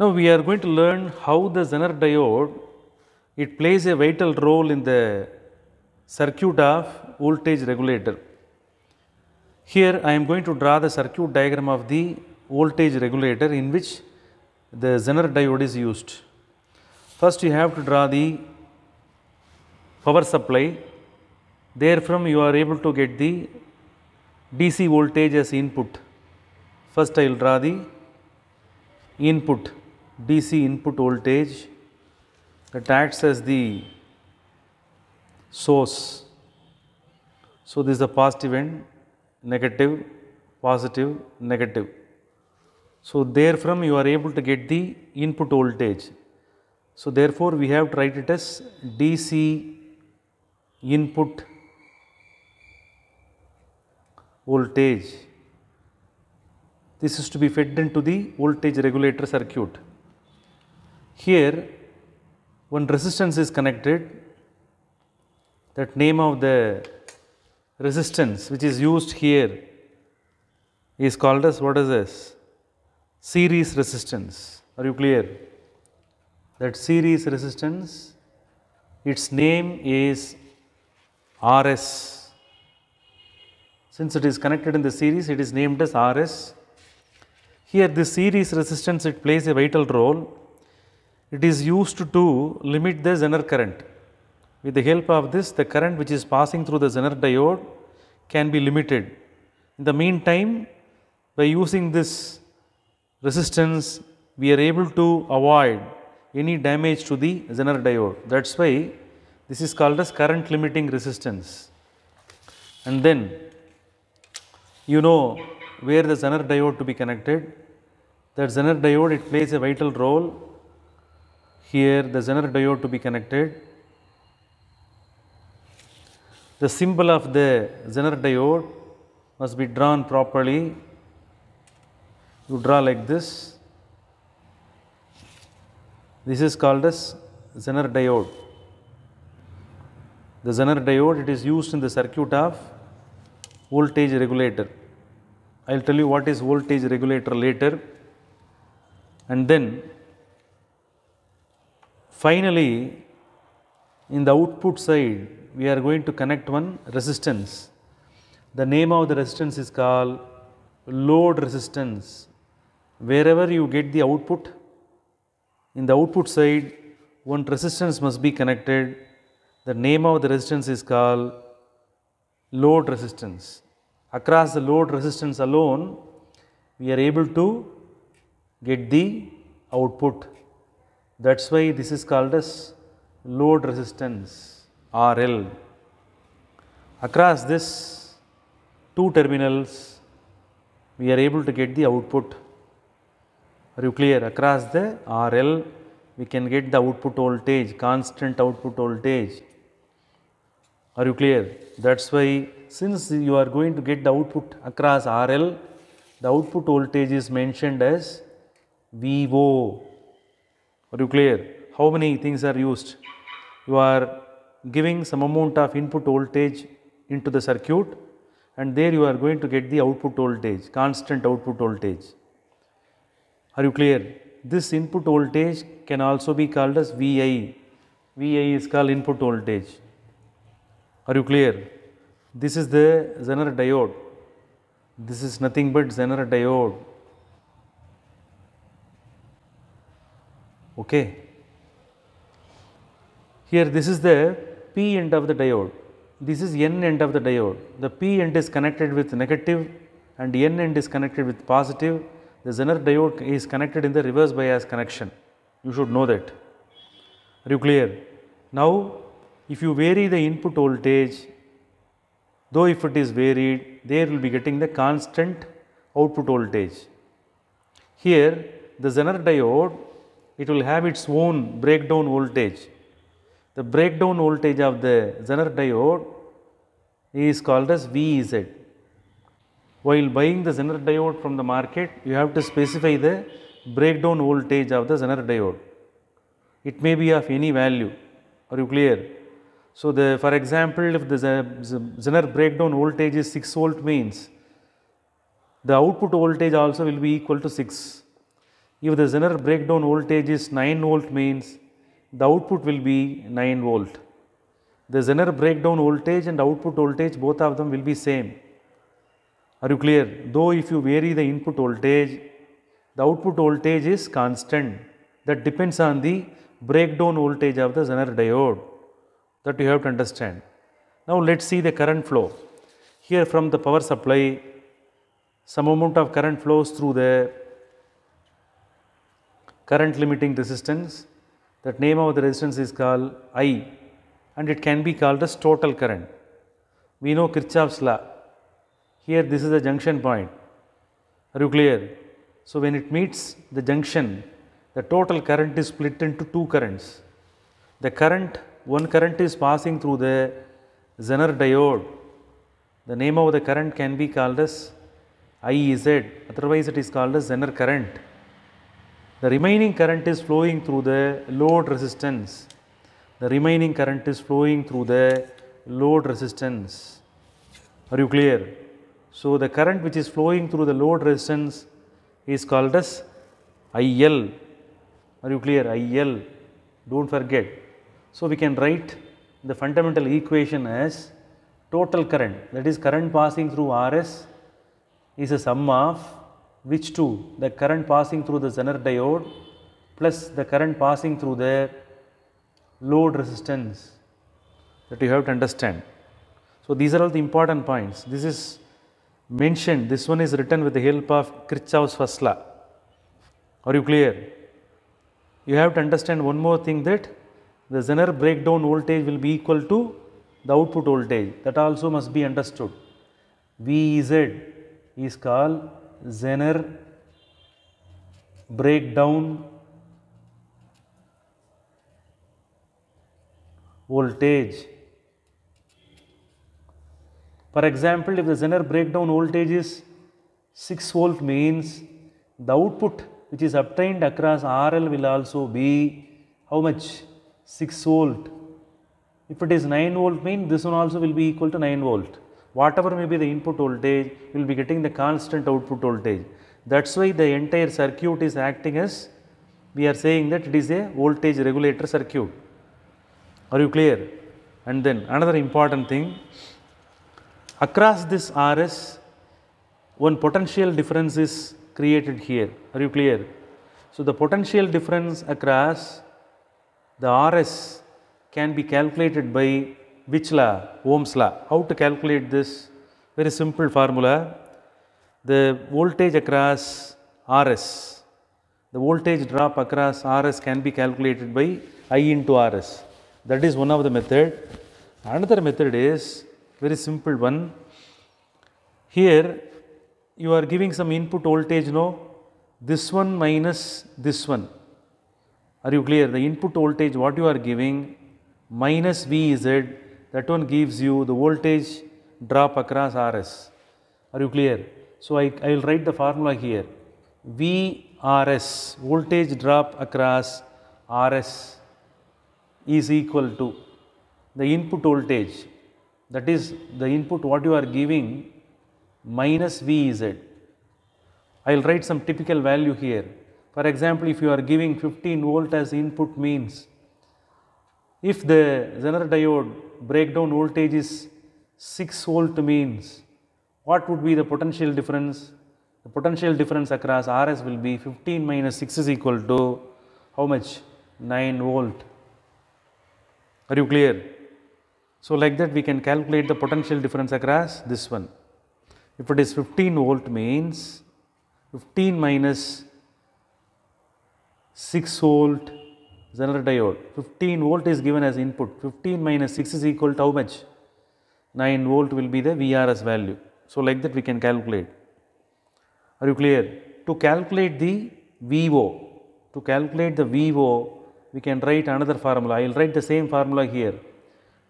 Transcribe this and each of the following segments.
Now we are going to learn how the Zener diode it plays a vital role in the circuit of voltage regulator. Here I am going to draw the circuit diagram of the voltage regulator in which the Zener diode is used. First you have to draw the power supply. Therefrom you are able to get the DC voltage as input. First I will draw the input DC input voltage that acts as the source. So, this is the positive end, negative, positive, negative. So, therefrom you are able to get the input voltage. So, therefore, we have to write it as DC input voltage. This is to be fed into the voltage regulator circuit. Here one resistance is connected that name of the resistance which is used here is called as what is this? Series resistance. Are you clear? That series resistance its name is RS. Since it is connected in the series it is named as RS. Here this series resistance it plays a vital role it is used to limit the Zener current. With the help of this, the current which is passing through the Zener diode can be limited. In the meantime, by using this resistance, we are able to avoid any damage to the Zener diode. That is why this is called as current limiting resistance. And then you know where the Zener diode to be connected. That Zener diode it plays a vital role here the Zener diode to be connected. The symbol of the Zener diode must be drawn properly. You draw like this. This is called as Zener diode. The Zener diode it is used in the circuit of voltage regulator. I will tell you what is voltage regulator later and then Finally, in the output side, we are going to connect one resistance. The name of the resistance is called load resistance. Wherever you get the output, in the output side, one resistance must be connected. The name of the resistance is called load resistance. Across the load resistance alone, we are able to get the output that is why this is called as load resistance RL. Across this two terminals we are able to get the output. Are you clear? Across the RL we can get the output voltage, constant output voltage. Are you clear? That is why since you are going to get the output across RL, the output voltage is mentioned as VO are you clear? How many things are used? You are giving some amount of input voltage into the circuit and there you are going to get the output voltage, constant output voltage. Are you clear? This input voltage can also be called as VI. VI is called input voltage. Are you clear? This is the Zener diode. This is nothing but Zener diode. Okay. Here this is the P end of the diode, this is N end of the diode. The P end is connected with negative and N end is connected with positive. The Zener diode is connected in the reverse bias connection. You should know that. Are you clear? Now, if you vary the input voltage, though if it is varied, there will be getting the constant output voltage. Here, the Zener diode it will have its own breakdown voltage. The breakdown voltage of the Zener diode is called as VZ. While buying the Zener diode from the market, you have to specify the breakdown voltage of the Zener diode. It may be of any value. Are you clear? So, the for example, if the Zener breakdown voltage is 6 volt means the output voltage also will be equal to 6 If the Zener breakdown voltage is 9 volt means the output will be 9 volt. The Zener breakdown voltage and output voltage both of them will be same. Are you clear? Though if you vary the input voltage, the output voltage is constant. That depends on the breakdown voltage of the Zener diode. That you have to understand. Now let's see the current flow. Here from the power supply, some amount of current flows through the current limiting resistance. That name of the resistance is called I and it can be called as total current. We know Kirchhoff's law. Here this is the junction point. Are you clear? So when it meets the junction, the total current is split into two currents. The current, one current is passing through the Zener diode. The name of the current can be called as IZ, otherwise it is called as Zener current. The remaining current is flowing through the load resistance. The remaining current is flowing through the load resistance. Are you clear? So, the current which is flowing through the load resistance is called as IL. Are you clear? IL. Don't forget. So, we can write the fundamental equation as total current that is current passing through RS is a sum of which two? The current passing through the Zener diode plus the current passing through the load resistance that you have to understand. So, these are all the important points. This is mentioned, this one is written with the help of Kirchhoff's first law. Are you clear? You have to understand one more thing that the Zener breakdown voltage will be equal to the output voltage. That also must be understood. VZ is called Zener breakdown voltage. For example, if the Zener breakdown voltage is 6 volt means the output which is obtained across RL will also be how much? 6 volt. If it is 9 volt mean this one also will be equal to 9 volt. Whatever may be the input voltage, you will be getting the constant output voltage. That's why the entire circuit is acting as we are saying that it is a voltage regulator circuit. Are you clear? And then another important thing across this RS one potential difference is created here. Are you clear? So, the potential difference across the RS can be calculated by which law? Ohm's law. How to calculate this? Very simple formula. The voltage across RS, the voltage drop across RS can be calculated by I into RS. That is one of the method. Another method is very simple one. Here you are giving some input voltage no this one minus this one. Are you clear? The input voltage what you are giving minus VZ that one gives you the voltage drop across RS. Are you clear? So, I, I will write the formula here VRS voltage drop across RS is equal to the input voltage that is the input what you are giving minus VZ. I will write some typical value here. For example, if you are giving 15 volt as input means if the Zener diode breakdown voltage is 6 volt means what would be the potential difference? The potential difference across RS will be 15 minus 6 is equal to how much? 9 volt. Are you clear? So, like that we can calculate the potential difference across this one. If it is 15 volt means 15 minus 6 volt Zener diode. 15 volt is given as input. 15 minus 6 is equal to how much? 9 volt will be the VRS value. So, like that we can calculate. Are you clear? To calculate the VO, to calculate the VO, we can write another formula. I will write the same formula here.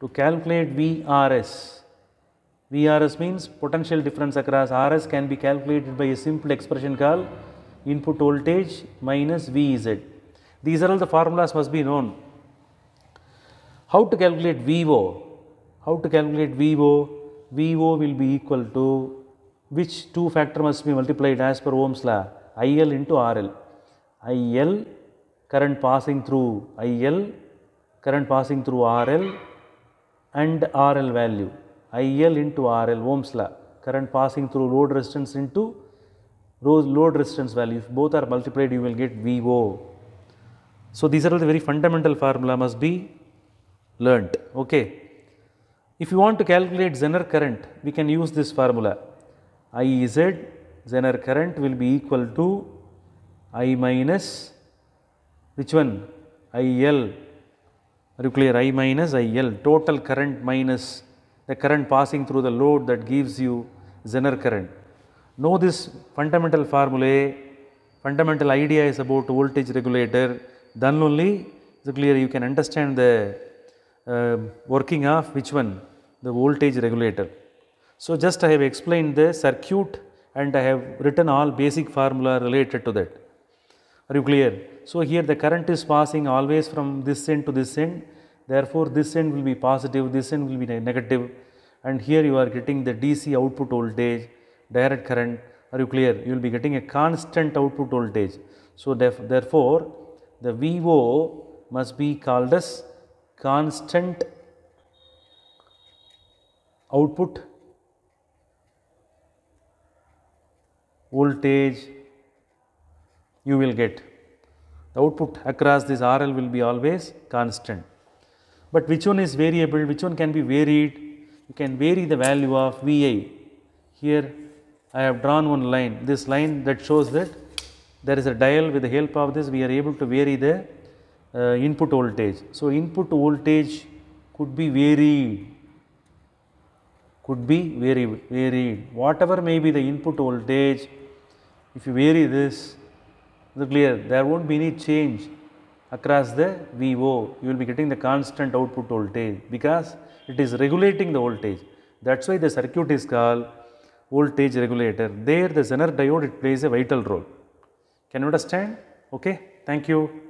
To calculate VRS, VRS means potential difference across RS can be calculated by a simple expression called input voltage minus VZ. These are all the formulas must be known. How to calculate VO? How to calculate VO? VO will be equal to which two factor must be multiplied as per Ohm's law? IL into RL. IL, current passing through IL, current passing through RL and RL value. IL into RL, Ohm's law, current passing through load resistance into load resistance value. If both are multiplied, you will get VO. So, these are all the very fundamental formula must be learnt. Okay. If you want to calculate Zener current, we can use this formula. IZ, Zener current will be equal to I minus which one? IL. Are you clear? I minus IL. Total current minus the current passing through the load that gives you Zener current. Know this fundamental formula, fundamental idea is about voltage regulator. Then only is clear you can understand the uh, working of which one? The voltage regulator. So, just I have explained the circuit and I have written all basic formula related to that. Are you clear? So, here the current is passing always from this end to this end. Therefore, this end will be positive, this end will be negative and here you are getting the DC output voltage, direct current. Are you clear? You will be getting a constant output voltage. So, therefore, the VO must be called as constant output voltage you will get. The output across this RL will be always constant. But which one is variable, which one can be varied? You can vary the value of VI. Here I have drawn one line, this line that shows that there is a dial with the help of this we are able to vary the uh, input voltage. So, input voltage could be varied, could be varied, varied. Whatever may be the input voltage, if you vary this, is clear? There won't be any change across the VO. You will be getting the constant output voltage because it is regulating the voltage. That is why the circuit is called voltage regulator. There the Zener diode it plays a vital role. Can you understand? Okay. Thank you.